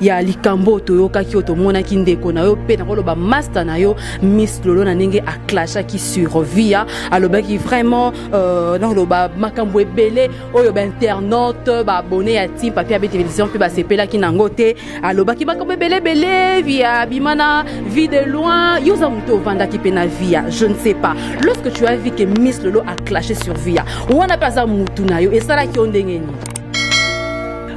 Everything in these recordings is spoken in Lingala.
ya likambo oyo toyokaki oyo tomonaki ndeko na yo mpe nakoloba master na yo miss lolo na ndenge aclashaki sur via alobaki vraiment euh, nakoloba makambo ebele oyo bainternaute baabone ya tim papier ya betelevision mpe basepelaki nango te alobaki makambo ebele ebele via bima na vie de loin yo oza moto ovandaki mpe na via je ne sais pas lorsque tu as vu que miss lolo aclashe sur via wana mpe aza motu na yo esalaki yo ndenge nini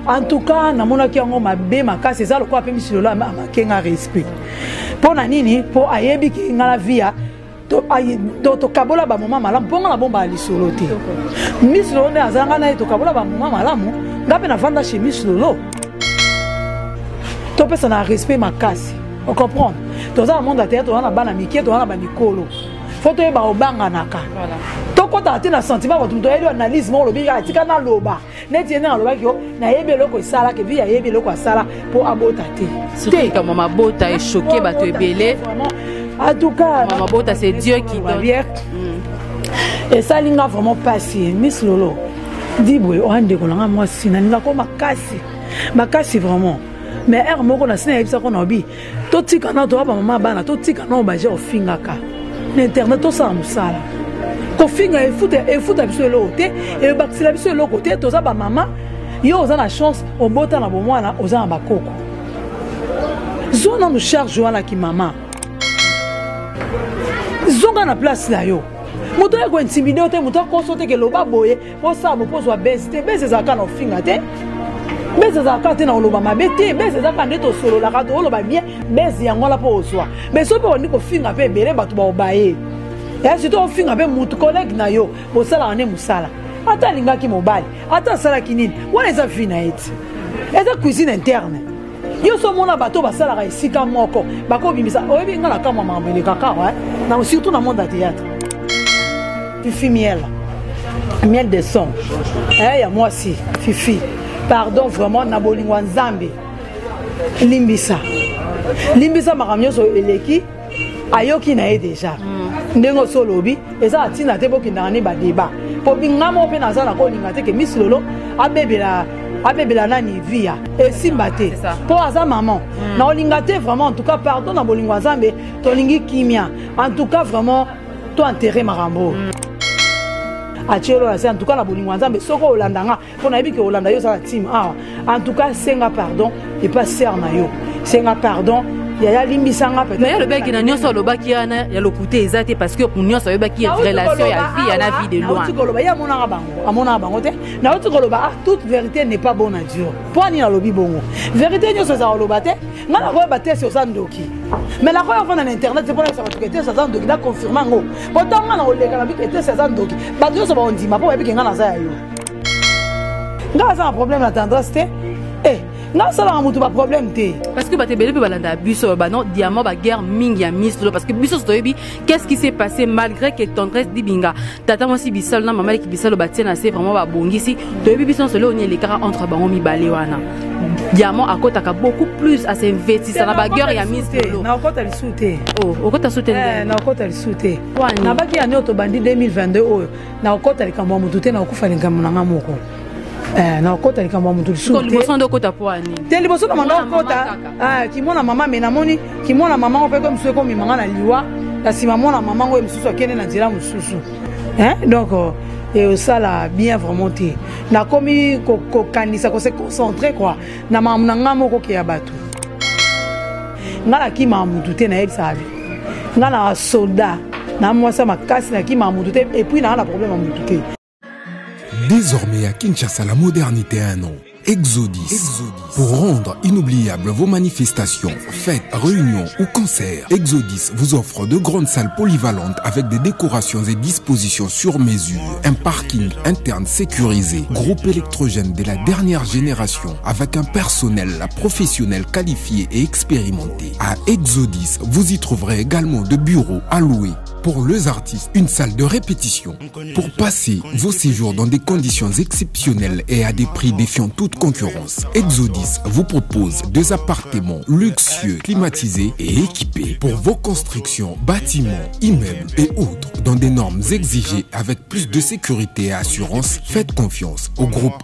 en tout cas namonaki yango mabe makasi eza lokola mpe misilola amake nga respect mpo na nini mpo ayebi ke nga na via tokabola bamoma malamu mpo nga nabombaka lisolo te misilolo nde azala ngai na ye tokabola bamoma malamu ngai mpe navanda chez misilolo topesana respect makasi ocomprendre toza na monde ya théâtre toza na bana mike toza na bamikolo fo toyeba obanganaka tokɔtaka te na sentiment bato moto oyebi analyse moko olobi kaka tika naloba neti ye ndenge alobaki yo nayebi eloko esala ke vi ayebi eloko asala mpo abota te tekamwa mabota echoke bato ebele en tout cas mabota c'est dieu qui donne mm. esali nga vraiment mpasi miss lolo di boye oya ndeko na nga mwasi nalinga ko makasi makasi vraiment mais heure moko nasi nayebisako na obi totika nao toya bamama bana totika nao baja ofingaka na internet tosala mosala kofinga efuta biso eloko te ebakisela biso eloko te toza bamama yo oza na chance obota na bomwana oza na bakoko zwa nanu charge wana kimama zonga na place na yo moto ya kointimide yo te moto akoso te ke loba boye Bosala bo pozwa buzz te, buzz ezalaka kaka na kofinga te, buzz ezalaka kaka te na koloba mabe te, buzz eza kaka nde tosololaka tokoloba bien, buzz yango wana mpo ozwa mais soki mpe obandi kofinga mpe ebele bato baobaye ya surtout ofinga mpe motu collègue na yo bosalaka nde mosala ata alingaki mobali ata asalaki nini wana eza vi na ye ti eza cuisine interne yo so omona bato oyo basalaka esika moko bakobimisa oyebi nga na kamwa makambo elekaka wa eh? surtout na monde ya théâtre fifi miel miel de son eh, ya mwasi fifi pardon vraiment na bolingo ya nzambe limbisa limbisa makambo nyonso eleki ayoki na ye deja ndenge osi olobi eza na ntina te bokendaka nde badeba mpo nga moko mpe naza na kolinga te ke miss lolo abebela abebela nani via esimba te mpo aza maman mm. na olinga te vraiment en tout cas pardon na bolingo ya nzambe tolingi kimia en tout cas vraiment to enterre makambo mm. atielo na se en tout cas na bolingo ya nzambe soki olanda nga mpo nayebi ke olanda yo oza na time awa ah, en tout cas senga pardon epa sere na yo senga pardon yaya limbisa nga mais alobaki na nyonso alobaki wana ya lokuta eza te parce que nyonso ayebaki ya relation ya vie ya na vie de loin koloba ye amonaka bango amonaka bango te nauti koloba ah toute vérité n'est pas bon à dire mpo ani nalobi bongo vérité nyonso eza koloba te ngai nakoyeba te si oza ndoki mais nakoya ofanda na internet te mpona yesa bato ketesi aza ndoki nakonfirme yango mpo ntango ngai nakoleka na biketesi aza ndoki bato nyonso bakondima mpo bayebike ngai naza ya yo ngai aza na problème na tendresse te eh, ngai asalaka moto baproblème te parce que bato ebele mpe balandaka biso bano diamant baguerre mingi ya miss lolo parce que biso toyebi qu'est ce qui s'est passé malgré que tendresse dibinga tata mwasi bisalo na mama leki bisalo batie na se vraiment babongisi toyebi biso nyonso leo ni elekaka entre bango mibale wana diamant akotaka beaucoup plus à s'investisa na bagueur ya miss lolo nakota lisusu te okota su te nakota lisusu te nabaki ya nio tobandi 2022 oyo nakokota likambo ya motu te nakokufa likambo na nga moko eh, nakokota likambo ya motu lisuute liboso na manda okota eh, kimona mama me namoni kimona mama ngo mpe ko mosusu ekomima nga na liwa na nsima mwana mama ngo ye mosusu akende na nzela mosusu eh, donc osala bien vraiment te nakomi kokanisa ko se concentrer quoi na mamu na nga moko ke ya bato nga nakimaka mutu te nayebisaka bi nga na soldat na mwasi ya makasi nakimaka mutu te epuis naa na problème ya mutu te Désormais à Kinshasa, la modernité a un nom. Exodus. Pour rendre inoubliables vos manifestations. fêtes, réunions ou concerts, Exodis vous offre de grandes salles polyvalentes avec des décorations et dispositions sur mesure, un parking interne sécurisé, groupe électrogène de la dernière génération avec un personnel professionnel qualifié et expérimenté. À Exodis, vous y trouverez également de bureaux à louer pour les artistes, une salle de répétition pour passer vos séjours dans des conditions exceptionnelles et à des prix défiant toute concurrence. Exodis vous propose des appartements luxueux, climatisés et équipés pour vos constructions, bâtiments, immeubles et autres dans des normes exigées avec plus de sécurité et assurance. Faites confiance au groupe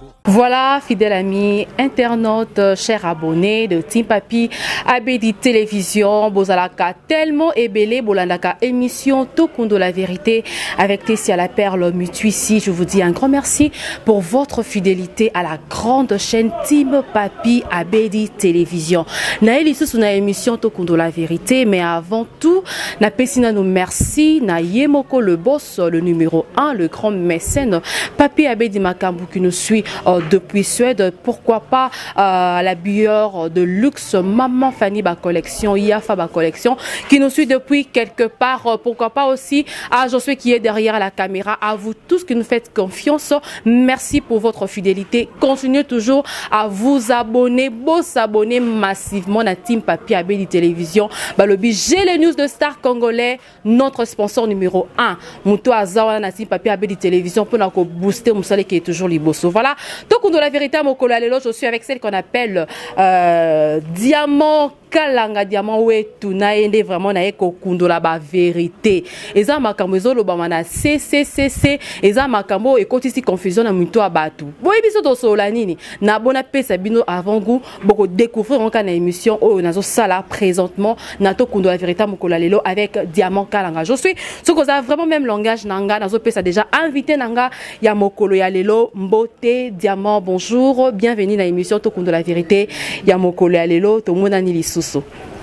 Voilà, fidèle ami, internaute, cher abonné de Team Papi, Abedi Télévision, Bozalaka, tellement ébélé, Bolandaka, émission, tout de la vérité, avec Tessia la Perle Mutuici. Je vous dis un grand merci pour votre fidélité à la grande chaîne Team Papi, Abedi Télévision. Naël sous une émission, tout de la vérité, mais avant tout, na pessina nous merci, na yemoko le boss, le numéro 1, le grand mécène, Papi Abedi Makambu qui nous suit. Euh, depuis Suède. Pourquoi pas euh, la bueur de luxe, Maman Fanny Ba Collection, IAFA Ba Collection, qui nous suit depuis quelque part. Euh, pourquoi pas aussi à Josué qui est derrière la caméra. À vous tous qui nous faites confiance. Merci pour votre fidélité. Continuez toujours à vous abonner, beau s'abonner massivement à Team Papier Abéli Télévision. Balobi, j'ai les news de Star Congolais, notre sponsor numero 1 moto aza wana na nsimi papier abedi télévision mpo na kobooste mosala ekee toujours liboso voilà tokundola verité ya mokolo ya lelo je suis avec celle qu'on appelle euh, diamant kalanga diamant wetu na ye nde vraiment na ye kokundola baverité eza makambo ezolobama na cccc eza makambo oyo ekotisi confusion na mito ya bato boyebi so tosolola nini na bona pesa bino avant gout boko découvrir yango kaka na émission oyo nazo sala présentement na to kundo la vérité mokolo lelo avec diamant kalanga je suis soki oza vraiment même langage na nga nazo pesa déjà invité na nga ya mokolo ya lelo mbote diamant bonjour bienvenue na émission to kundo la vérité ya mokolo ya lelo tomonani lisusu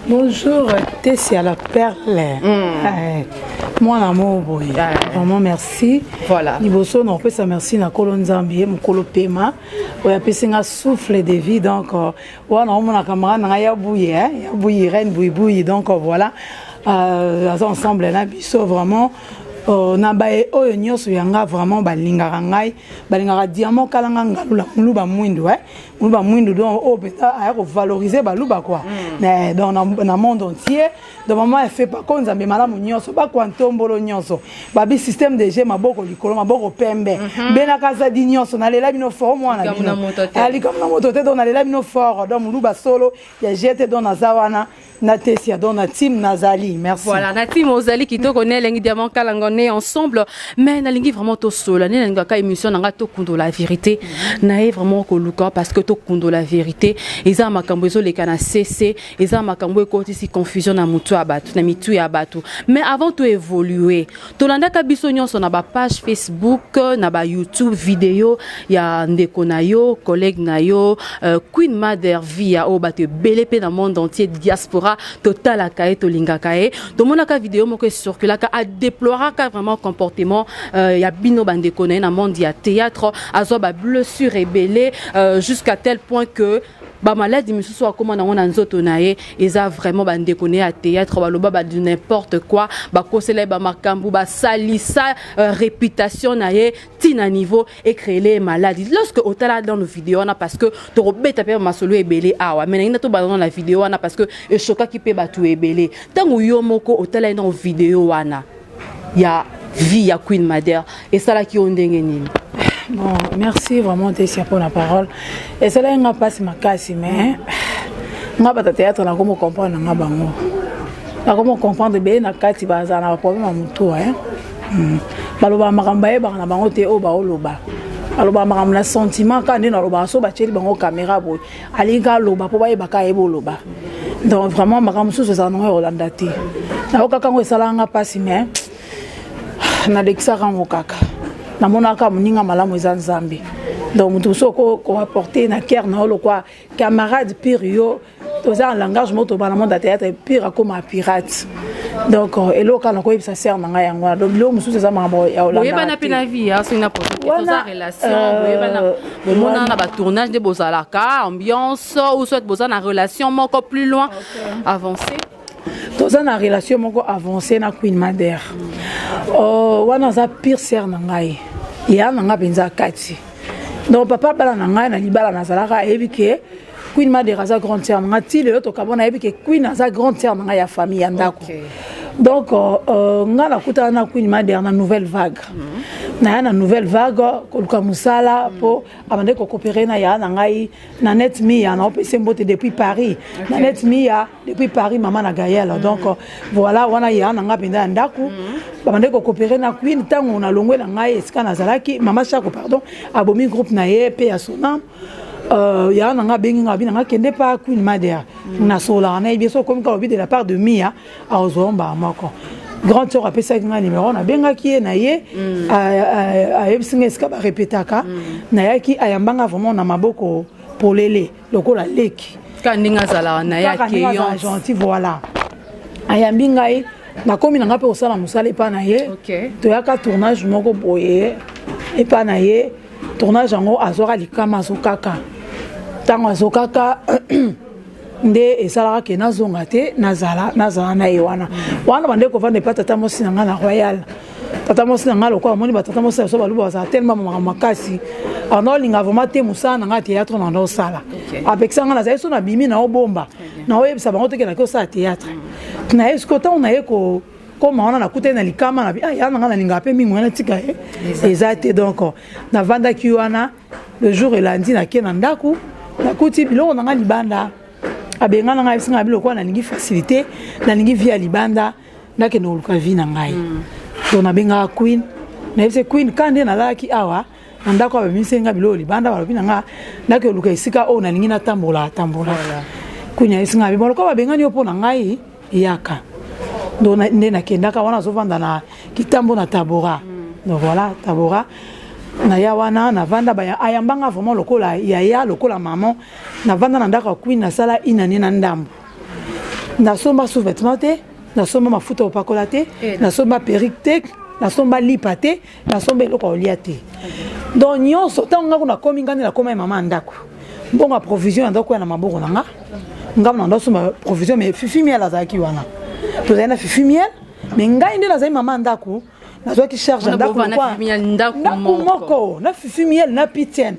Bonjour, Tessie à la perle. Mm. Moi, l'amour, vraiment merci. Voilà. Liboso, on peut merci na Kolonzambi, Mukolo Pema. oyo apesi nga souffle de vie donc euh, wana omona camarade na ngai ya buyi ya buyi reine buyibuyi donc euh, voilà euh, aza ensemble na biso vraiment Oh, na baye oyo nyonso ya nga vraiment balingaka ngai balingaka diamant kala nga ngalula muluba mwindu eh? muluba mwindu donc oyo oh, mpenza aya kovalorize baluba kua mm. eh, donc na, na monde entier donc maman ya fepa ko nzambe malamu nyonso bakwa ntombolo nyonso babi système de jeu maboko likolo maboko pembe mm -hmm. benaka zadi nyonso nalela bino fort mwana bino likambo na moto te ah, donc nalela bino fort donc moluba solo ya jeu te donc naza wana natesi ya donc na team nazali merci voilà na team ozali kitoko ne elengi diamant kala ngo ne ensemble mais nalingi vraiment tosola ne nalingaka émission na ngai tokundola la vérité mhm. naye vraiment koluka parce que tokundola la vérité eza makambo ezoleka na cc eza makambo ekotisi confusion na mutu ya bato na mitu ya bato mais avant to évoluer tolandaka biso nyonso na ba page facebook na ba youtube video ya ndeko na yo collègue na yo euh, queen mother via oyo bato ebele mpe na monde entier diaspora totalaka ye tolingaka ye tomonaka video moko ecirculaka adeploiraka vraiment comportement euh, ya bino bandeko na ye na monde ya théâtre azwa ba blessure ebele euh, jusqu'à tel point que ba maladi misusu akoma nango na nzoto na ye eza vraiment bandeko na ye ya théâtre baloba ba du n'importe quoi bakosela ye bamakambo basalisa euh, réputation na ye ti na niveau ecréele ye maladi lorsque otala dans nos video wana parce que tokobeta mpe masolo ebele awa mai nayina tobandana na video wana parce que eshokaki mpe bato ebele ntango yo moko otala ye na video wana ya vie ya Queen Madère esalaki yo ndenge nini? Bon, merci vraiment Tessia pour la parole. Et c'est là nga passe ma casse mais nga bata théâtre na ko comprendre nga bango. Na ko comprendre be na kati baza na problème ya mutu hein. Hmm. Baloba makamba ye bana bango te o ba oloba. Aloba makambo na sentiment kaka nde naloba so batyeli bango kamera boye alingi kaka aloba mpo bayeba kaka ye boloba donc vraiment makambo mosusu ezala nango ya kolanda te nayokaka yango esalaka nga mpasi mais nalekisaka yango kaka namonaka moninga malamu eza nzambe donc moto mosusu okoapporte na kere na yo lokwa camarade pire yo toza na langage moko tobana monde ya théâtre pire akoma pirate donc euh, eloko kaka nakoyebisa sere na ngai yango wana donc biloko mosusu eza makambo ya olandawana bomonana na batournage nde bozalaka ambiance ou soit boza na relation moko plus loin avancé toza na relation moko avancé na queen mader oh, wana aza pire sere na ngai ya na ngai mpenza kati donc papa bala na ngai na libala nazalaka ayebi ke Queen Madera aza grande sœur nga ti lelo tokabona yebi ke Queen aza grande sœur nga ya famille ya ndako. Okay. Donc euh, euh nga nakutana na Queen Madera na nouvelle vague. Mm -hmm. Na ya na nouvelle vague koluka musala mm -hmm. po abande ko coopérer na ya na ngai na net mia na opese mbote depuis Paris. Okay. Na net mia depuis Paris maman na Gaëlle. Mm -hmm. Donc euh, voilà wana ya na nga penda ndako. Mm -hmm. Babande ko coopérer na Queen tango na longwe na ngai esika nazalaki maman Chako pardon abomi groupe na ye pe ya sona. Euh, yaya na nga abengi nga abi na nga kende pa queen madea mm. nasololaka na ye bien so okomi kaka obi de la part de mia aozwa yo mbala moko grande sœur apesaki ngai numéro nabengaki ye na ye mm. ayebisi ngai esika barepetaka mm. nayaki ayamba ngai vraiment na maboko polele lokola leki kaka ndenge azalaka na ye akeyan gentil voilà ayambi ngai nakomi na ngai mpe kosala mosala epa na ye toyaka tournage moko boye epa na ye tournage yango azwaka likama azokaka ntango azokaka nde esalaka ke nazonga te nazala nazala na ye wana wana bande kovanda epa tata mwasi na ngai na royal tata mwasi na ngai lokola amoni batata mwasi na biso baluba bazala telema makambo makasi anda olinga vraimen te mosala na ngai ya théâtre nanda osala apekisa ngai nazali so nabimi na obomba na oyebisa bango tokendaki osala théâtre na ye sikoyo ntango na ye ko koma wana nakutani na likama na ah, ya na ngai nalingaka mpe mingi wana tika ye eh. eza te donc navandaki wana le jour elandi nake na ndako nakuti biloko na ngai libanda abenga na ngai ayebisi ngai bilokola nalingi facilité nalingi vie ya libanda nakende koluka vie na ngai to mm. nabengaka queen nayebisi queen ka nde nalalaki awa na ndako abebisi nga biloko libanda balobi na nga ndako oluka esika oyo nalingi natambola tambola kunya esi nga bima lokola babengani yo mpo na ngai yaka donc nde nakendaka wana azovanda na kitambo na tabora mm. donc voilà tabora naya wana navanda ayambanga vraiment lokola yaya lokola maman navanda na ndako ya queen nasala inane na ndambo nasomba sous-vêtement te nasomba mafuta opakola te eh. nasomba perruque te nasomba lipa te nasomba eloko aolia te donc nyonso ntango nga kuna komi ngani nakoma ya mama ya ndako mbongo ya provision ya ndako ya na maboko na nga nga mna ndasomba provision mais fifi miel azalaki wana tozali na fifi miel mais ngai nde nazali mama ya ndako nazwaki charge ya ndako moko na fifi miel na pitienne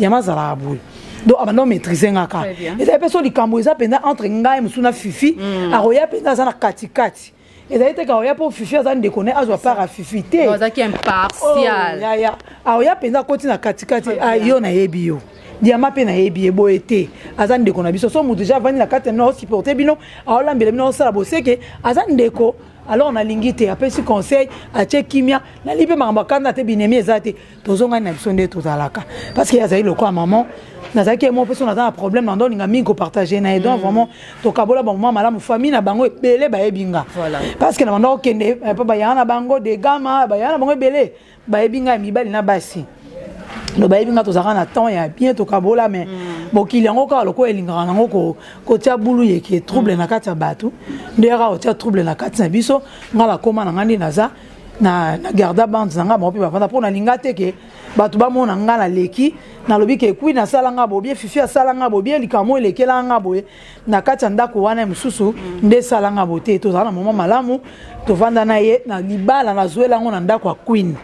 yama azalaka boye donc abanda omaîtrise nga kaka ezali mpe so likambo eza mpenza entre ngai mosusu na fifi mm. akoya mpenza aza na katikati ezali te kaoya mpo fifi aza ndeko ne azwa part ya fifi te ozalaki impartial oh, yaya aoya mpenza akoti na katikati ah, yo nayebi yo diama mpe nayebi ye boye te aza ndeko na biso so moto deja avandi na kati ya bino aosupporte bino aolambela bino aosala boseke aza ndeko alors nalingi te apesi conseil atie kimia nali mpe makambo akanda te binemi eza te tozongani na biso nde tozalaka parce que azali lokola maman nazalaki ye moko mpe so naza na problème nando olinga mingi kopartage na ye donc mm. vraiment tokabola bamoma malamu famille na bango ebele bayebi nga parce que na banda okende eh, mpe bayanga na bango degama bayanga na bango ebele bayebi nga ya mibali na basi donc bayebi nga tozalaka na temps ya bien tokabola mais mm. mokili yango kaka lokola elingaka nango kotia bulu yeke trouble mm. na kati ya bato nde yaka kotia trouble na kati na biso nga nakoma na ngai nde naza na, na garda bande na ngai bango mpe bavanda mpo nalinga te ke bato bamona ngai naleki nalobi ke kui nasala ngai bobie fifi asala ngai bobie likambo elekela ngai boye na kati ya ndako wana ye mosusu nde esala ngai bo te tozala na mama malamu tovanda na ye na libala nazwela yango na ndako ya queen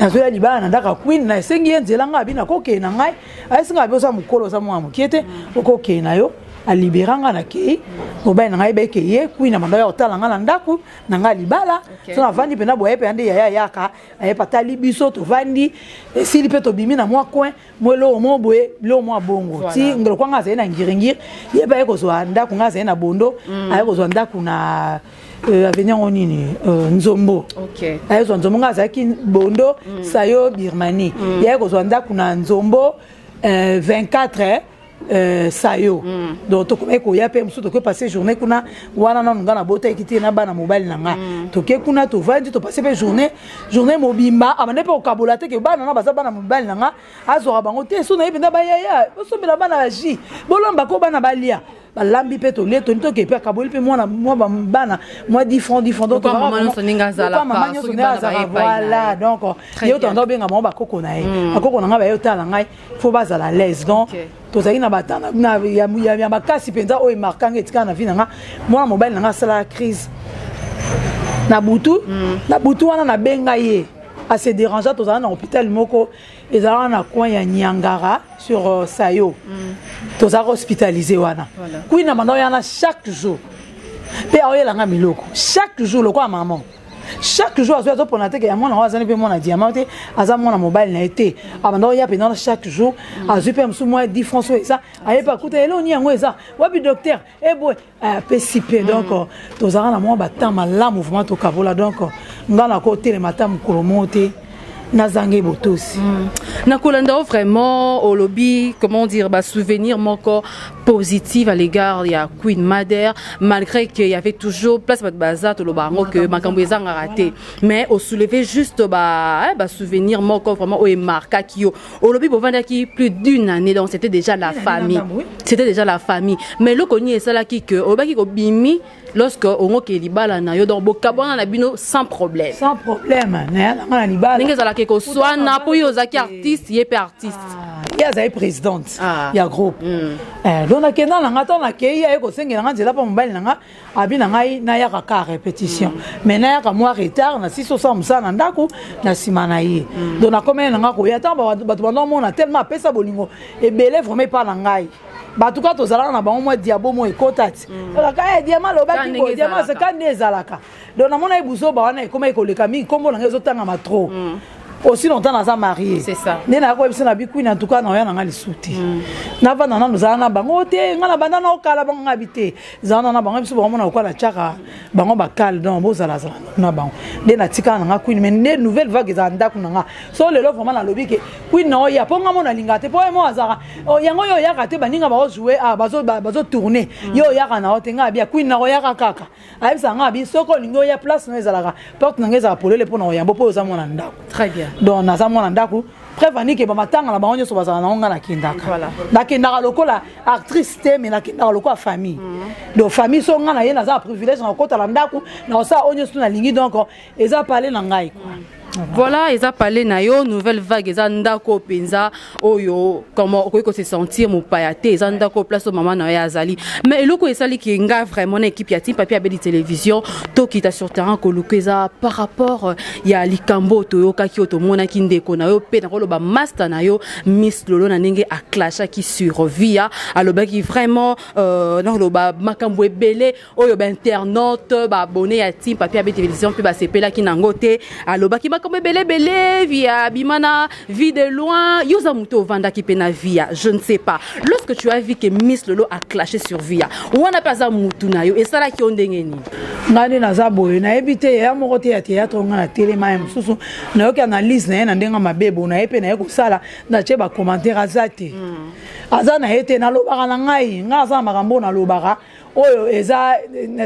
nazwela libala na ndako ya queen na esengi ye nzela ngai abi nakokei na ngai ayesi ngai abi oza mokolo oza mwana mokie te okokei na yo alibera ngai nakei mobali na ngai beke ye queen abandaki kotala ngai na ndako na ngai libala okay. so navandi mpe na boye mpe yande yaya yaka aye patali biso tovandi esili mpe tobimi na mwa coin mo eloko mo boye biloko mwa bongo voilà. ti ngelokwa ngai azali na ngiringiri ye mpe aye kozwa ndako ngai azali na bondo mm. aye kozwa ndako na euh, avenir yango nini euh, nzombo okay. aye kozwa nzombo ngai azalaki bondo mm. sayo birmanie mm. yaye kozwa ndako na nzombo euh, 24 eh, Euh, sayo mm. donc tokomaki eh, koya mpe mosusu tokoki passe journée kuna wana nanu ngai nabotaki te na bana mobali na ngai mm. toke kuna tovandi topasse mpe journée journée mobimba abanda ah, mpe kokabola te ke bana na baza bana mobali na ngai azwaka bango te so naye mpenza bayaya bosombela bana ya ji bolamba ko bana balia balambi mpe tolie toni toke mpe akaboli mpe mwana mwa bana mwa difran difran donmama nyonso ndenge azalaka voilà donc ye otanda obenga bango bakoko na ye bakoko na ngai baye otala ngai faut bazala à l'aise donc okay. tozalaki na batana ya makasi mpenza oyo emarkanga etikala na vi na nga mwana mobali na nga asalaka crise na butu mm. na butu wana nabenga ye ase dérangea tozalaka na hôpital moko ezalaka na coin ya niangara sur uh, sayo mm. tozalaka hospitalise wana voilà. kui na manda oyana chaque jour mpe aoyelanga miloko chaque jour lokola maman chaque jour azoya azopona te ke ya mwana oyo azali mpe mwana diamant te aza mwana mobali na ye te abanda oya mpenza wana chaque jour mm. azwi mpe mosusu mwa 10 france oyo eza ayebi akuta eloo ni yango eza wapi docteur eboye eh eh, apesi mpe mm. donc euh, tozalaka na mwa batemp malamu vraimen tokabola donc euh, ngai nakotelema ata mokolo moko te nazange botosi mm. nakolanda yo vraiment olobi comment dire basouvenir moko positive à l'égard ya queen mader malgré que y avait toujours place bato baza toloba yango que makambo ezangaka te mais osouleve juste basouvenir ba moko vraiment oyo emarkaki yo olobi bovandaki plus d'une année donc c'était déjà la famille c'était déjà la famille mais eloko nini esalaki que olobaki kobimi lorsque ongoke libala na yo donc bokabwana na bino sans problème sans problème naya na nga na libala ndenge ezalaka ekoswana mpo ye ozalaki artiste ye mpe artiste ah, ye azali présidente ah. ya groupe mm. eh, donc nakenda na nga ntango nakei aye kosengela nga nzela mpo mobali na nga abi na ngai nayaka ka répétition mm. mais nayaka mwa retard na sisi osala mosala na ndako na nsima na ye mm. donc nakomeli na nga koya ntango bato bandomona tellement apesa bolingo ebele vraiment epa na ngai bato kaka tozalaka na bango mwa diabo mo ekotati mm. olaka eh, diama alobaki boye diama seka nde ezalaka donc namonaki buzoba wana ekomaki koleka mingi nkombo na ngai ezotangama trop mm. aussi longtemps naza marie nde nayaki koyebisa na bikwini antuka na oya na ngai lisu te mm. navanda nano zala na bango te ngai na banda na okala bango ngai bi te zala na na bango biso bango mona lokola natyaka bango bakale donc bozalazala na bango nde natikala na ngai kwini mai nde nouvelle vague ezala ndako na ngai so lelo vraiment nalobi ke kwini na oya mpo ngai mo nalingaka te mpo ye mo azalaka Oh, yango yo oyaka te baninga baojoue ah, bazotourne mm. yo oyaka na yo te ngai abia queen na oyaka kaka ayebisa ngai abi soki olingi oya place na ezalaka porte na ngai ezala polele mpo na oyambo mpo oza mwana ndako donc naza mwana ndako preuve anike bamatanga na bango nyonso bazala nango ngai nakendaka nakendaka lokola actrice te mai nakendaka lokola famille mm. donc famille so ngai na ye naza na privilège nakokota na ndako nakosala oyo nyonso nalingi donc eza pale na ngai voilà eza pale na yo nouvelle vague eza ndako mpenza oyo comment okoki kose sentir mopaya te eza ndako place oyo mama na yo azali mais eloko oyo esali ke nga vraiment na équipe ya timpa mpe abedi télévision tokita sur terrain koluka eza par rapport euh, ya likambo oyo toyokaki oyo tomonaki ndeko na yo mpe nakoloba master na yo miss lolo na ndenge aclashaki sur via alobaki vraiment euh, nakoloba makambo ebele oyo bainternaute baabone ya team papier abeti vision mpe basepelaki na yango te alobaki makambo ebele ebele via abima na vie de loin yo oza moto ovandaki mpe na via je ne sais pas lorsque tu as vu que miss lolo a clashé sur via wana mpe aza motu na yo esalaki yo ndenge nini ngai nde naza boye nayebi te yaya moko te ya théâtre ngai na telema ya mosusu nayoki analyse na ye na ndenge mabe bo na ye mpe na ye kosala natie bacommentaire aza te hmm. aza na ye te nalobaka na ngai ngai aza na makambo oyo nalobaka oyo eza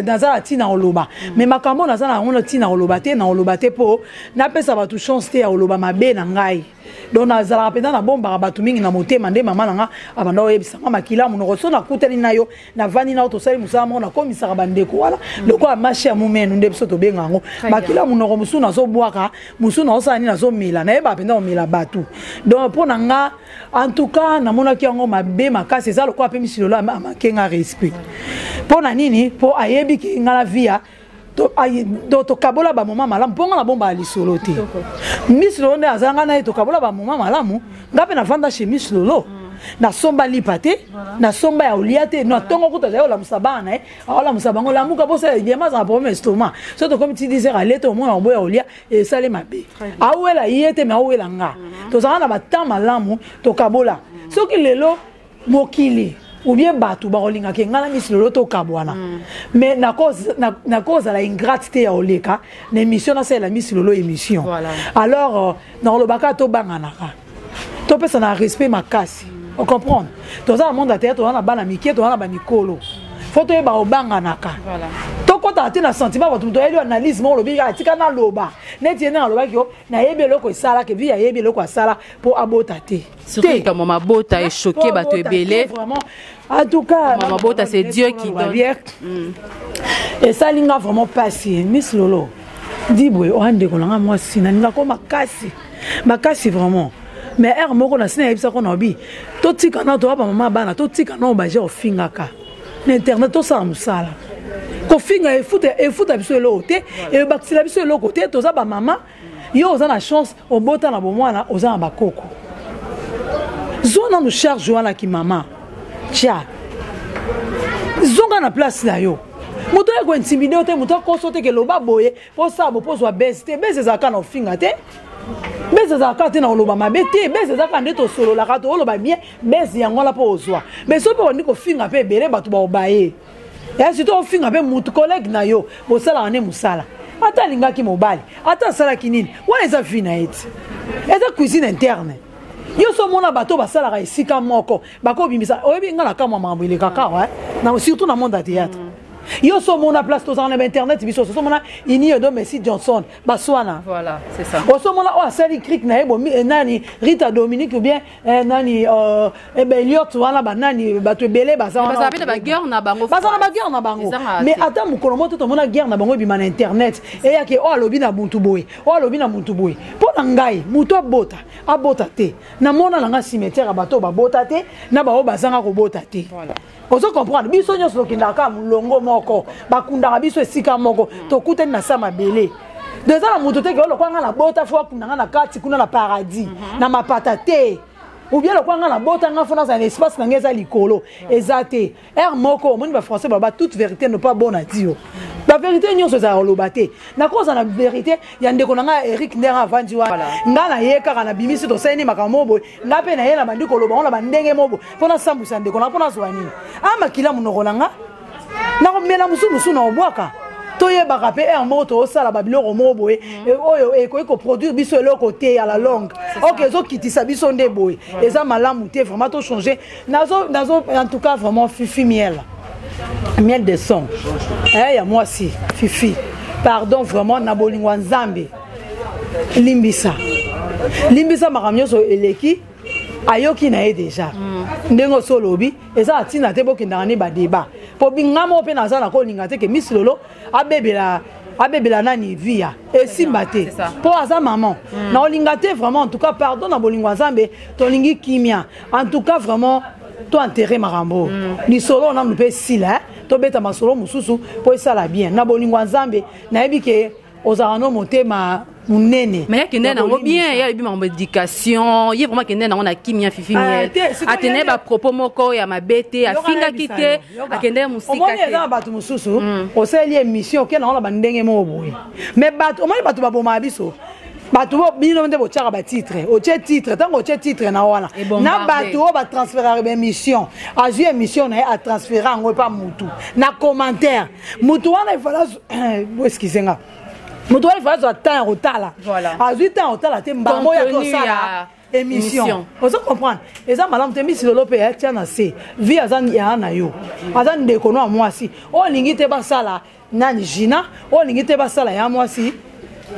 naza na ntina koloba me makambo naza na yango na ntina koloba te na koloba te mpo napesa bato chance te ya koloba mabe na ngai donc nazalaka mpenza nabombaka bato mingi na motema nde mama na nga abanda oyebisa nga makila monoko so nakutani na yo navandi na yo tosali mosala moko nakomisaka bandeko wana mm. lokola mashe ya momenu nde biso tobenga yango makila monoko mosusu nazobwaka mosusu naosala nini nazomela nayebaka mpenza komela bato donc mpo na nga En tout cas, namonaki yango mabe makasi eza lokola pe misilo la manque nga respect. Pona nini? Po ayebi ki ngala via to do to kabola ba moment malamu po nga na bomba lisolo te. Miss Lolo nde azanga na ye to kabola ba moment malamu nga pe na vanda chez Miss Lolo. Na somba lipa te, na somba ya olia te, na tongo kuta zayo la musabana na ye, aola musabango lamuka bosa ya diamant za problème estomac. Soto comme tu disais aleta au moins oboya olia esali mabe awela ye te me awela nga mhm. tozalaka na batemp malamu tokabola mhm. soki lelo mokili oubien bato bakolingaka engana misi lelo tokabwana mhm. mais nakozala ingrate te ya oleka na émission nasalela misi lelo émission alors euh, nakolobaka tobanganaka topesana respect makasi ocomprendre toza na monde ya théâtre toza na bana mike toza na bamikolo fo toyeba obanganaka tokɔtaka te na sentiment bato moto oyeli analyse moko olobi kaka tika naloba neti ye ndenge alobaki yo nayebi eloko esalaka evi ayebi eloko asala mpo abota te telikambo mabota echoke bato ebele en tout cas mabota c'est dieu qui donne mm. esali nga vraiment mpasi miss lolo ndi boye oya ndeko na nga mwasi nalinga ko makasi makasi vraiment mais heure moko na sina yebisa ko na obi totika na toya ba mama bana totika na obaje ofingaka na internet tosala mosala kofinga efuta efuta biso eloko te ebakisela biso eloko te toza ba mama yo oza na chance obota na bomwana oza na bakoko zwa nanu charge wana kimama tya zonga na place na yo moto ya kointimide yo te moto akoso te ke loba boye Po sala bo po zwa buzz te buzz ezala kaka na ofinga te buzz ezala kaka te na oloba mabe te buzz eza kaka nde tosololaka tooloba bien buzz yango wana po ozwa mais soki pe obandi kofinga pe ebele bato baobaye ya surtout ofinga pe motu collègue na yo bosalaka nde mosala ata alingaki mobali ata asalaki nini wana eza vie na ye ti eza cuisine interne yo so omona bato basalaka esika moko bakobimisa oyebi ngai na kamwa makambo elekaka awa surtout na monde ya théâtre mm. yo so omona place tozala na bainternet biso oso omona inio do messi johnson baswana voilà, oso omona oyo oh, asali crik na ye bomi eh, nani rita dominique ou bien eh, nani euh, eh, beliot wana banani bato ebele baza na baguerre na bango mais ata mokolo moko te tomona guerre na bango ebima na internet eyake oyo oh, alobi na buntu boye oyo oh, alobi na buntu boye mpo na ngai moto abota abota te namona na ngai cimetière ya bato oyo babota te na baoyo bazanga kobota te ozo comprendre biso nyonso tokendaka kaka molongo moko bakundaka biso esika moko tokutani na sa mabele do eza na moto te ke olokwa ngai na bota fo akunda ngai na kati kuna na paradis mhm. na mapata te oubien lokwa ngai nabota ngai fo nazala na espace na ngai eza likolo eza te heure moko omoni bafrançais baba toute vérité no pas bon na dio bavérité nyonso ezalaka koloba te nakozala na vérité ya ndeko na ngai ya eric ndenge avandi wana ngai naye kaka nabimisi tosalini makambo moko boye ngai mpe naye nabandi koloba ngo na bandenge moko boye mpo nasambwisa ndeko na mpo nazwa nini amakila ah, monoko na ngai nakomela mosusu mosusu na obwaka toyebaka mpe heure moko tozosala babiloko moko boye mm. eh, oyo eh, ekoki koproduire biso eloko te ya la longue ok ezokitisa biso nde boye eza malamu te vraiment tochange nazo nazo en tout cas vraiment fifi miel miel de son eh, ya mwasi fifi pardon vraiment na bolingo ya nzambe limbisa limbisa makambo nyonso eleki ayoki na ye deja mm. ndenge osi olobi eza na ntina te bokendaka nde badeba mpo binga moko mpe naza na kolinga te ke misi lolo abebela abebela nani via esimba te mpo aza maman mm. na olinga te vraiment en tout cas pardon na bolingo ya nzambe tolingi kimia en tout cas vraiment to enterre makambo oyo mm. lisolo nanu mpe esila tobeta masolo mosusu mpo esala bien na bolingo ya nzambe nayebi ke ozalaka no motema monene mais akende nango bien ye alobi makambo éducation ye vraiment akende nango na kimia fifi miel ah, atene bapropos moko ya mabe te afingaki te akende mosika eza na bato mosusu mm. osaleli émission oke nango na bandenge moko boye mais omoni bato babomaka biso bato bo bino nde botyaka batitre otye titre ntango otye titre na wana na bato oyo batransferaka baémission azwi émission na ye atransfere yango epa motu na commentaire motu wana efala boeskize nga motu wana efala azwa temps ya kotala azwi temps ya kotala te mbango ya kosala émission ozo comprendre eza malamu te misi lolo mpe atia na se vi aza yaa na yo aza ndeko no ya mwasi oyo olingi te basala Nani Gina oyo olingi te basala ya mwasi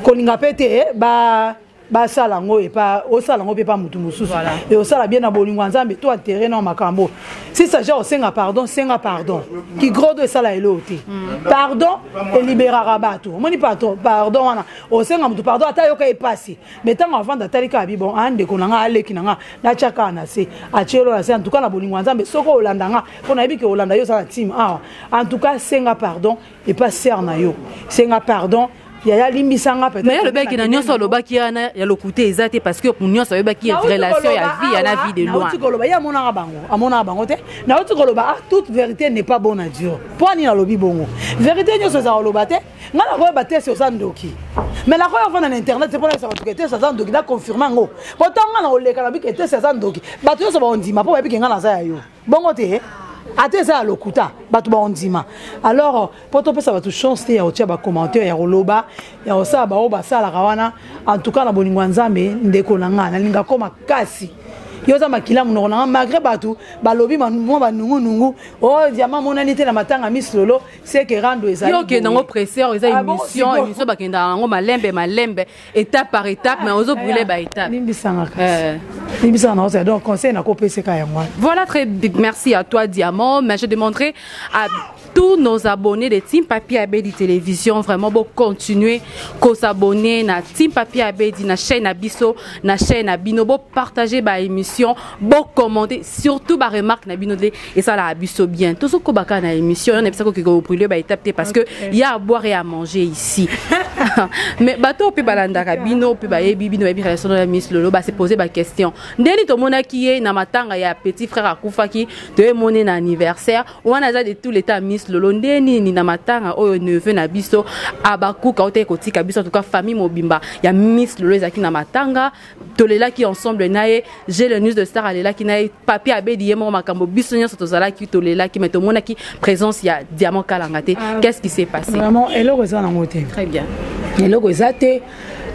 kolinga pe te eh, ba basala yango epa osala yango mpe epa motu mosusu e osala bien na bolingo ya nzambe to atere na makambo si saja osenga pardon senga pardon kigrodo esala eloo te mm. pardon eliberaka bato omoni patron pardon wana osenga motu pardon ata ayoka ye mpasi me ntango avanda atali kaka bi bon a ah, ndeko na ngai aleki na ngai natyaka na se atyelo na se antuka na bolingo ya nzambe soki olanda ngai mpo nayebi ke olanda yo oza na team awa en tout cas senga pardon epa sœur na yo senga pardon yaya limbisa nga mais alobaki na nyonso alobaki wana ya lokuta eza te parce que nyonso ayebaki relation ya vie ya na vie de loin nauti koloba ye amonaka bango amonaka bango te nauti koloba ah toute vérité n'est pas bonne à dire mpo ani nalobi bongo vérité nyonso ezala koloba te ngai nakoyeba te si oza ndoki mais nakoya ofanda na internet te mpo nayebisa bato ketesi aza ndoki na confirme yango mpo ntango ngai nakoleka nabiki etesi aza ndoki bato nyonso baondima mpo bayebiki ngai naza ya yo bongo te eh? ata eza ya lokuta bato baondima alors mpo topesa bato chance te ya kotia bacommentaire ya koloba ya kosala baoyo basalaka wana en tout cas na bolingo ya nzambe ndeko na ngai nalinga ko makasi yo oza makila monoko na ngai malgré bato balobi mwa banungunungu o oh, diama amonani te na matanga mis lolo seke rando ezali yo okende yango presseur eza ah, émission émission bakendaka yango malembe malembe Étape par étape, mais ozo brûler ba étapes. Limbisanga kasi. Euh. Limbisanga na osa. Donc conseil na ko pese ka yango. Voilà très merci à toi Diamant, mais je demanderai à tous nos abonnés de Team Papier Abedi Télévision vraiment beau continuer ko s'abonner na Team Papier Abedi na chaîne Abisso, na chaîne Abino, beau partager ba émission, beau commenter, surtout ba remarque na Bino esalaka biso bien tozokoba kaka na émission yo nayebisaki okeke obrule baetape te parce que ya aboire ya manger ici mais bato oyo mpe balandaka bino mpe bayebi bino bayebi relation na miss lolo base pose baquestion ndeni tomonaki ye na matanga ya petit frère akufaki toyemoni na anniversaire wana aza de tout l'état miss lolo nde nini na matanga oyo neveu na biso abakuka otaki kotika biso en tout cas famille mobimba ya miss lolo ezalaki na matanga tolelaki ensemble na ye j'ai le news de star alelaki na ye papi abedi ye moko makambo biso nyonso tozalaki tolelaki mais tomonaki présence ya diamant kalanga te ah. qu'est-ce qui s'est passé vraiment eloko eza nango te très bien eloko eza te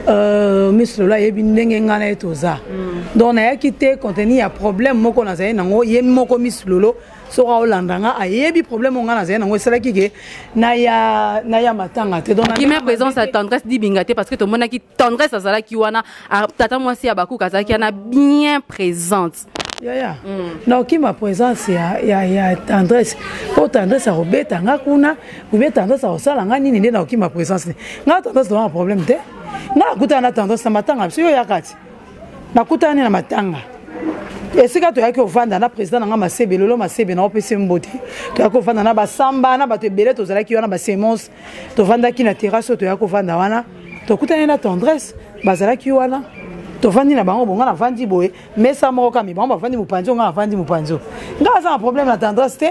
Euh, miss lola ayebi ndenge ngai na ye toza mm. donc nayaki te contenu ya problème moko nazali nango ye moko miss lolo soki aolanda nga ayebi problème oyo nga nazali nango esalaki ke naya naya matanga te donakime présence ya tendresse dibinga te parce que tomonaki tendresse azalaki wana ah, tata mwasi ya bakuka azalaki wana bien présente yaya mm. nakima présence ya, ya, ya tendresse mpo tendresse akobeta nga kuna oubien tendresse akosala nga nini nde nakokima présence nga tendresse towana problème te nga nakutana na tendresse na matanga biso yo yaka ti nakutani na matanga esika toyaki ovanda na président na ngai masebe lelo masebe na opesi mbote toyaki ovanda na basamba na bato ebele tozalaki wana basemence tovandaki na terrasse oyo toyaki ovanda wana tokutani na tendresse bazalaki wana tovandi na bango bonga navandi boye mesa moko kami bango bavandi mopanzi onga navandi mopanzi ngai aza na problème na tendresse te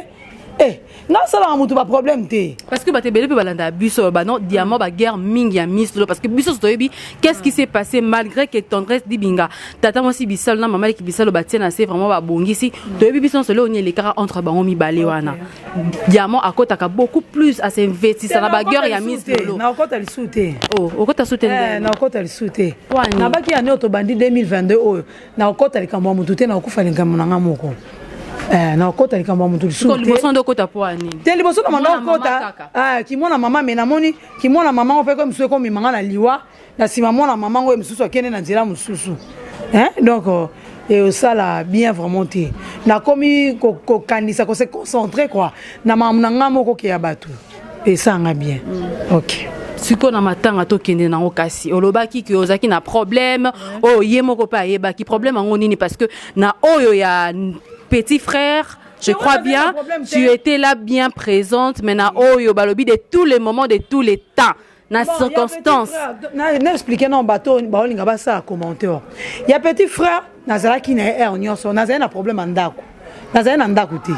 e eh, nga osalaka moto ba problème te parce que bato ebele mpe balandaka biso oyo bano diamant mm. baguerre mingi ya miss lolo parce que biso so toyebi qu'est ce qui s'est passé malgré que tendresse dibinga tata mwasi bisalo na mama leki bisalo batie na se vraiment babongisi mm. toyebi biso nyonso leo ni elekaka entre bango mibale wana diamant akotaka beaucoup plus à s'investisa na baguerre ya miss lolo nakokota lisu te oh, okota su te eh, nakokota lisu te nabaki ya nio tobandi 2022 oyo Nakokota likambo ya mutu te nakokufa likambo na nga moko eh, nakokota likambo ya mutu lisusu te liboso nde okota mpo ya nini te liboso na manda okota eh, kimwana mama me namoni kimwana mama ngo mpe ko mosusu ekomema nga na liwa na nsima mwana mama ngo ye mosusu akende na nzela mosusu eh, donc et osala bien vraiment te nakomi kokanisa ko se concentrer quoi na mamu na nga moko ke ya bato esanga bien mm. ok sikoyo na matanga tokende nango kasi olobaki ke ozalaki na problème oyo oh, ye moko mpe ayebaki problème yango nini parce que na oyo ya petit frère je crois bien tu étais là bien présente mais na oyo balobi de tous les moments de tous les temps na circonstance na expliquer non bato baolinga basala commentaire ya petit frère nazalaki na ye heure nyonso nazali na problème ya ndako nazali na ndako te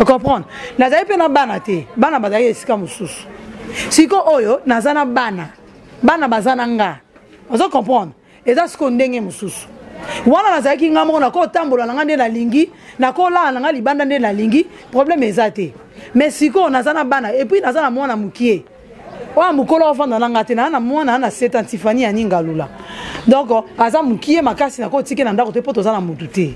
ocomprendre nazali mpe na bana te bana bazali esika mosusu siko oyo naza na bana bana baza na nga ozo comprendre Eza sikoyo ndenge mosusu. Wana nazalaki nga moko nako tambola na nga nde nalingi, nako lala na nga libanda nde nalingi, problème eza te. Mais sikoyo naza na bana et puis naza na mwana mukie. Oya mukolo avanda na nga te, naza na mwana na 7 ans Tiffany ya Ningalula. Donc aza mukie makasi nako tike na ndako te po toza na mutu te.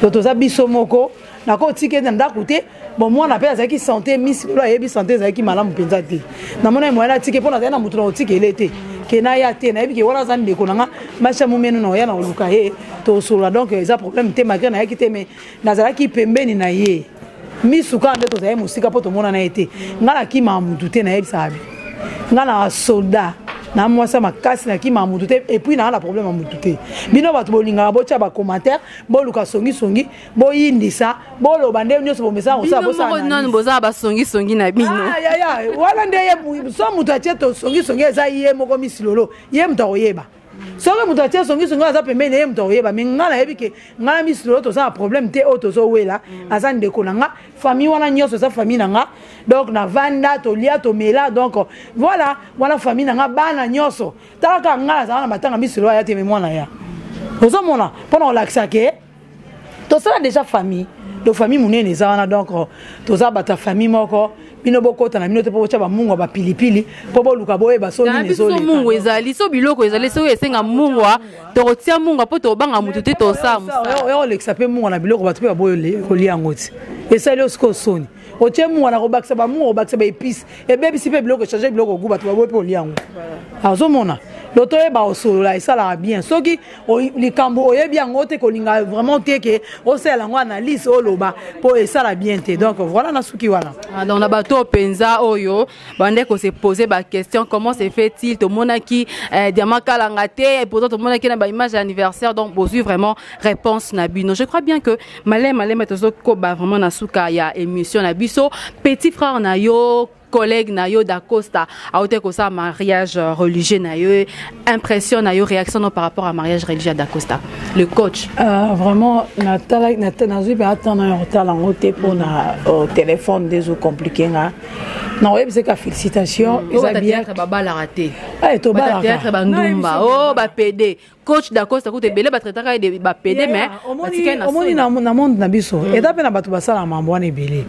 Donc toza biso moko. nakotika ye na ndako te bon mwana mpe azalaki sante misi mpe ayebi sante ezalaki malamu mpenza te namonaki moyen natike mpo nazali na moto na kotikele te ke naya te nayebi ke wana aza ndeko na nga masha momenu na oya na koluka ye tosolola donc eza problème te malgré nayaki te mais nazalaki pembeni na ye misu kaka nde tozali mosika mpo tomonana ye te ngai nakimaka motu te nayebisaka bi ngai na soldat na mwasi ya makasi na kima motu te epuis naa na problème ya motu te bino bato bolingaka botya bacommentaire boluka songisongi boyindisa boloba nde nyonso bomesana kosala bosanano bozala basongisongi na bino ah, yaya wana nde ye so moto atie to songisongi eza ye moko misilolo ye moto akoyeba soki moto atie songisongi aza pembeni na ye moto akoyeba me ngai nayebi ke ngai na misilolo toza na problème te oyo tozowela mm. aza ndeko na nga famille wana nyonso eza famille na nga donc navanda tolia tomela donc voilà wana famille na nga bana nyonso talaka ngai nazala na matanga misilolo aya te me mwana ya ozomona mpo na kolakisa ke tosala deja famille donc famille monene eza wana donc euh, toza bato ya famille moko bino bokota na bino te mpo botya bamungu ya bapilipili mpo boluka boyeba so nini ezolekamungu ezali so biloko ezali soki esenga mungwa tokotya mungwa mpo tobanga motu te tosala mosala oyo olekisa mpe mungwa na biloko bato mpe baboyi kolia yango ti esali yo sikoyo soni otie mua na kobakisa bamua kobakisa baepice ebebisi mpe biloko echange biloko ogu bato baboyi mpe olia yango azomona loto oyeba osolola esalaka bien soki likambo oyebi yango te kolinga vraiment te ke osalela yango analyse oloba mpo esala bien te donc voilà nasuki wana ah, donc na bato mpenza oyo bande ko se poser ba question comment se fait-il to mona ki eh, diamant kalanga te et pourtant to mona ki na ba image anniversaire donc bozui vraiment réponse na bino je crois bien que malé malé mais tozo koba vraiment na suka ya émission na biso petit frère na yo collègue na yo dacosta aote kosala mariage euh, religieux na yo impression na yo réaction no par rapport à mariage religieux ya dacosta le coach euh, vraiment nazwi mpe atana ya kotala yango te mpo na euh, téléphone nde ezo compliqué nga nakoyebisaka félicitation mm. eza bien babalaka te eh, tobalaka bandumba o oh, bapede coach dacosta kuta ebele batraitaka ye bapede mais omoni na monde na biso mm. eza mpe na bato basalaka mambo wana ebele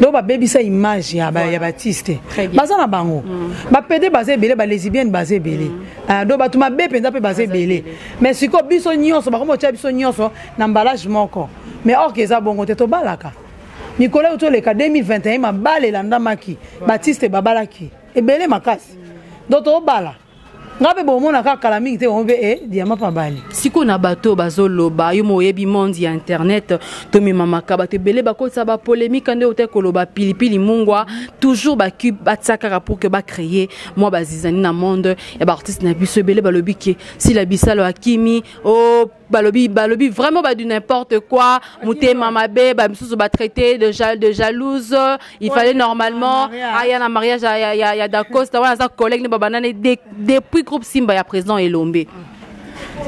donc babebisa image ya baartiste baza na bango mm. bapede baza ebele balesibienne baza ebele mm. ah, donc bato mabe mpenza mpe baza ebele mais sikoyo biso nyonso bakomi otya biso nyonso na mbalage moko mais orke eza bongo te tobalaka Mikolo oyo toleka 2021 mabala elandamaki batiste babalaki ebele makasi donc tobala nga mpe bomona kaka kala mingi te bango mpe e eh, diama mpe abali sikoyo na bato oyo bazoloba yo mo oyebi monde ya internet tomemamaka bato ebele bakotisa bapolemika nde otaki koloba pilipili mungwa toujours bacube batia kaka pour ke bacreye mwa bazizani na monde ya baartiste na biso ebele balobi ke sila bisalo akimi o oh, balobi balobi vraiment ba du n'importe quoi mutema mabe ba misusu ba traité de, ja, de jalouse il fallait normalement aya na mariage ya, ya, ya, ya dacosta wana aza collègue ne babanane de, depuis groupe simba ya président elombe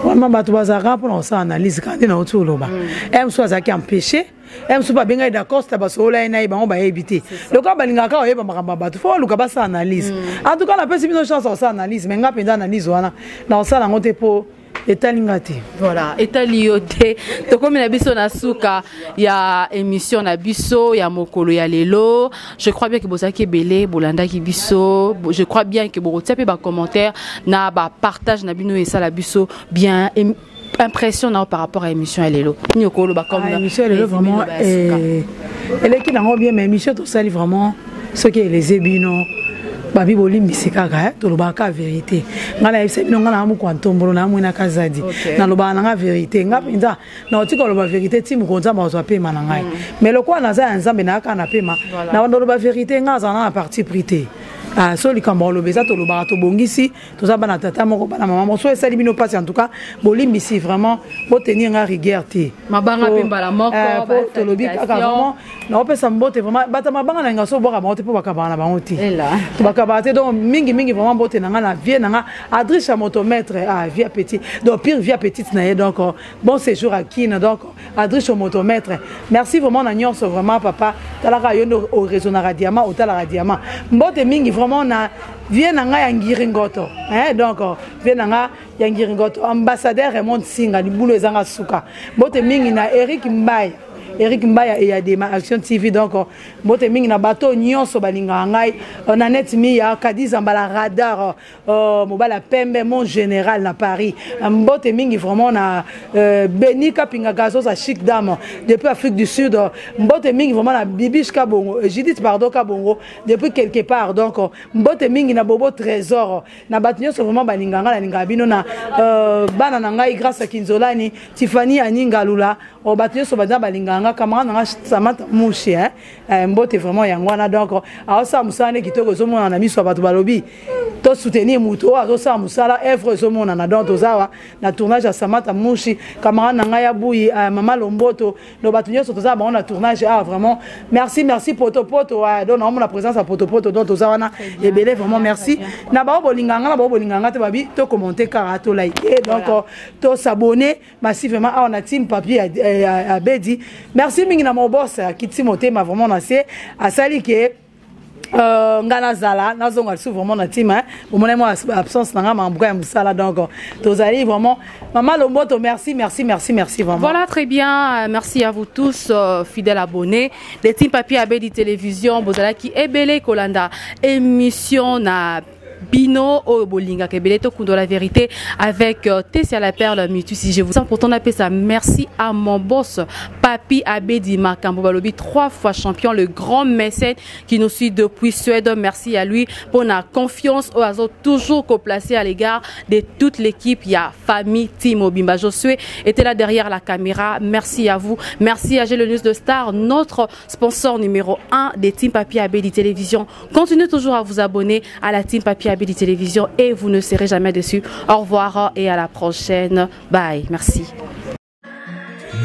vraiment bato bazalaka mpona kosala analyse kaka nde nauti oloba mm. eh, msu azalaki empêché ye mosusu babengai dacosta basolola ye na ye bango bayebi te lokola balingaka kaka oyeba makambo ya bato fo baluka basala analyse mm. en tout cas napesi bino chance ya kosala analyse mai nga mpenza analyse wana na kosala yango te mpo etali nga te voilà etali yo te tokomi na biso na suka ya émission na biso ya mokolo ya lelo je crois bien que bozalaki ebele bolandaki biso je crois bien que bokotia mpe bacommentaire na bapartage na bino esala biso bien impression na yo par rapport à émission ya lelo nini okoloba comme ah, émission ya lelo vraiment eh, eleki nango bien mais émission tosali vraiment soki eleze bino babi bolimbisi kaka eh? tolobaka kaka verité ngai nayebisa bino ngai nanga mokwa ntombolo nanga mwina kazadi okay. nalobaka nanga verité ngai mpenza nakotika koloba verité ti mokolo nzambe akozwa pema na ngai mm. mais lokola naza ya nzambe naya kaka na pema voilà. na bandoloba verité ngai azala na parti pris te ah, so likambo aloba eza tolobaka tobongisi toza bana tata moko bana mama moko soki esali bino mpasi en tout cas bolimbisi vraiment botenir nga rigueur te mabanga mpe mbala moko eh, tolobi kaka vraiment naopesa mbote vraiment bata mabanga na ngai so obwaka bango te mpo bakabaka na bango te bakabaka te donc mingi mingi vraiment mbote na ngai na vie na ngai adriche ya moto maître ah, vie petit donc pire vie petite na ye donc bon séjour à kine donc adriche ya moto maître merci vraiment na nyonso vraiment papa talaka yo nde oraisonnaka diamant otalaka diamant mbote mingi vraiment na Vieux na nga ya ngiringoto eh, donc vieux na nga ya ngiringoto ambassadeur Raymond Singa libulu ezanga suka mbote mingi na Eric Mbaye Eric Mbaya et Yadema Action TV donc euh, mbote mingi na bato nyonso balingaka ngai euh, na net miya kadiza mbala radar euh, mobala pembe mon général na Paris mbote mingi vraiment na Beni Kapinga Gazos à chic dame depuis Afrique du Sud mbote mingi vraiment na Bibiche Kabongo Judith pardon Kabongo depuis quelque part donc mbote mingi na bobo trésor na bato nyonso vraiment balinga ngai nalingaka bino na euh, bana na ngai grâce ya kinzolani tifani aninga lula oh, bato nyonso baza balingaka ngai camarade na ngai samata mushi eh? eh, mbote vraiment yango wana donc aosala mosala nde kitoko ezomonana na miso ya bato balobi to soutenir moto oyo azosala mosala evre ezomonana donc tozawa na tournage ya samata mushi camarade na ngai ya buyi eh, mama lomboto no bato nyonso toza na bango na tournage awa ah, vraiment merci merci potopoto ah, donc naomona présence ya potopoto donc toza wana ebele vraiment merci na bao bolinga nga na bao bolinga nga te babi tokommente kaka tolike eh, donc euh, tosabone masi vraiment awa na team papier abedi merci mingi na mobos akiti motema vraiment na se asali ke Euh, ngai nazala nazonga lisusu vraiment na ntima hein. bomonai mwa absence na ngai mambuka ya mosala donc tozali vraiment mama lomboto merci merci merci merci vraiment voilà très bien euh, merci à vous tous euh, fidèles abonnés de tim papier abedi télévision bozalaki ebele kolanda émission na bino au bolinga Tokudo, la vérité avec euh, Tessia la perle mutu si je vous sens pourtant ton ça merci à mon boss Papi Abedi Makambo Balobi trois fois champion le grand mécène qui nous suit depuis Suède merci à lui pour la confiance au hasard toujours placé à l'égard de toute l'équipe il y a famille team, Obimba Josué était là derrière la caméra merci à vous merci à Gélenius de Star notre sponsor numéro un des Team Papi Abedi Télévision continue toujours à vous abonner à la Team Papi Télévision et vous ne serez jamais dessus. Au revoir et à la prochaine. Bye, merci.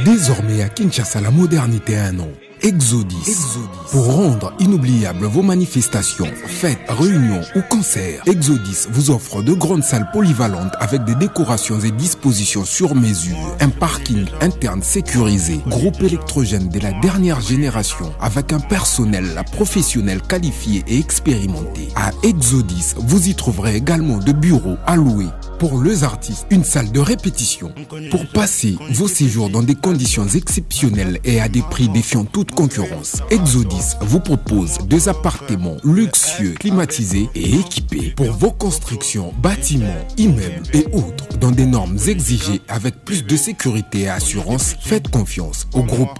Désormais à Kinshasa, la modernité a un nom. Exodis. Pour rendre inoubliables vos manifestations, fêtes, réunions ou concerts, Exodis vous offre de grandes salles polyvalentes avec des décorations et dispositions sur mesure, un parking interne sécurisé, groupe électrogène de la dernière génération avec un personnel professionnel qualifié et expérimenté. À Exodis, vous y trouverez également de bureaux à louer pour les artistes, une salle de répétition pour passer vos séjours dans des conditions exceptionnelles et à des prix défiant toute concurrence. Exodis vous propose des appartements luxueux, climatisés et équipés pour vos constructions, bâtiments, immeubles et autres dans des normes exigées avec plus de sécurité et assurance. Faites confiance au groupe